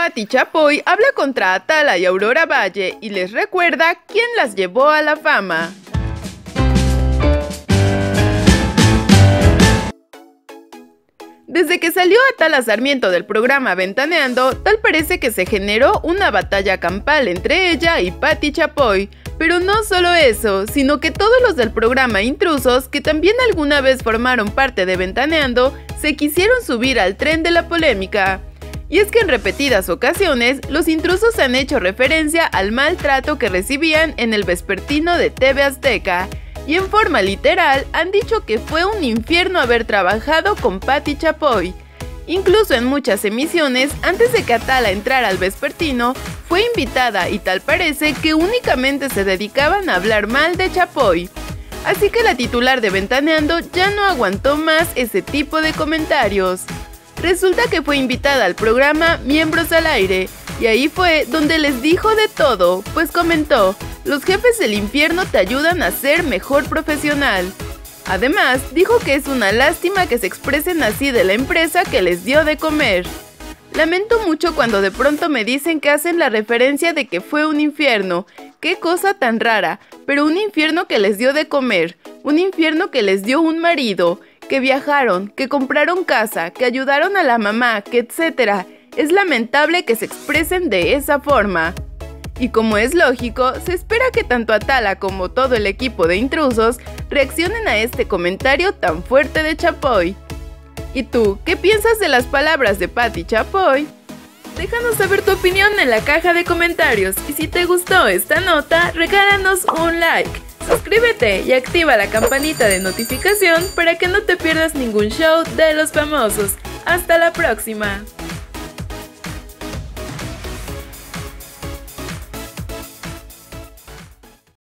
Patti Chapoy habla contra Atala y Aurora Valle y les recuerda quién las llevó a la fama. Desde que salió Atala Sarmiento del programa Ventaneando, tal parece que se generó una batalla campal entre ella y Patti Chapoy. Pero no solo eso, sino que todos los del programa Intrusos, que también alguna vez formaron parte de Ventaneando, se quisieron subir al tren de la polémica. Y es que en repetidas ocasiones, los intrusos han hecho referencia al maltrato que recibían en el vespertino de TV Azteca, y en forma literal han dicho que fue un infierno haber trabajado con Patti Chapoy. Incluso en muchas emisiones, antes de que Atala entrara al vespertino, fue invitada y tal parece que únicamente se dedicaban a hablar mal de Chapoy. Así que la titular de Ventaneando ya no aguantó más ese tipo de comentarios. Resulta que fue invitada al programa Miembros al Aire, y ahí fue donde les dijo de todo, pues comentó, los jefes del infierno te ayudan a ser mejor profesional. Además, dijo que es una lástima que se expresen así de la empresa que les dio de comer. Lamento mucho cuando de pronto me dicen que hacen la referencia de que fue un infierno. Qué cosa tan rara, pero un infierno que les dio de comer, un infierno que les dio un marido, que viajaron, que compraron casa, que ayudaron a la mamá, que etcétera. Es lamentable que se expresen de esa forma. Y como es lógico, se espera que tanto Atala como todo el equipo de intrusos reaccionen a este comentario tan fuerte de Chapoy. ¿Y tú, qué piensas de las palabras de Patty Chapoy? Déjanos saber tu opinión en la caja de comentarios y si te gustó esta nota, regálanos un like. Suscríbete y activa la campanita de notificación para que no te pierdas ningún show de los famosos. Hasta la próxima.